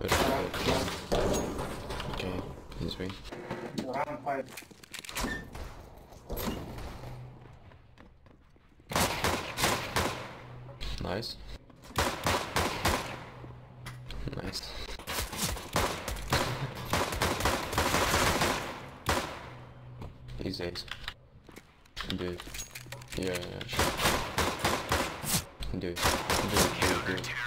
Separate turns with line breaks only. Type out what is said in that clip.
But, wait. Okay, he's way. Nice. Nice. He's ace. Dude. Yeah, yeah, sure. Dude. Dude, dude, dude.